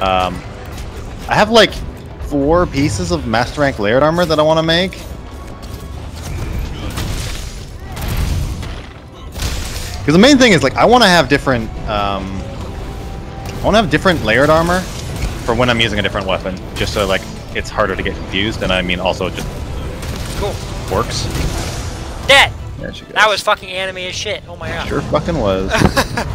Um, I have like four pieces of master rank layered armor that I want to make. Because the main thing is like I want to have different. Um, I want to have different layered armor for when I'm using a different weapon, just so like it's harder to get confused, and I mean also just Cool. works. Dead. That was fucking anime as shit. Oh my god. sure fucking was.